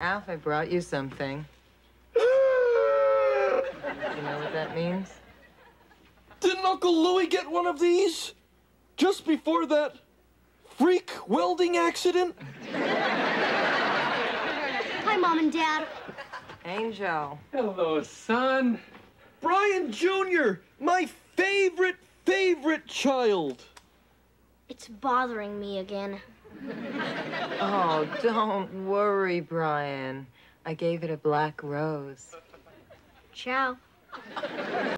Alf, I brought you something. you know what that means? Didn't Uncle Louie get one of these? Just before that freak welding accident? Hi, Mom and Dad. Angel. Hello, son. Brian Jr., my favorite, favorite child. It's bothering me again. Oh, don't worry, Brian. I gave it a black rose. Ciao.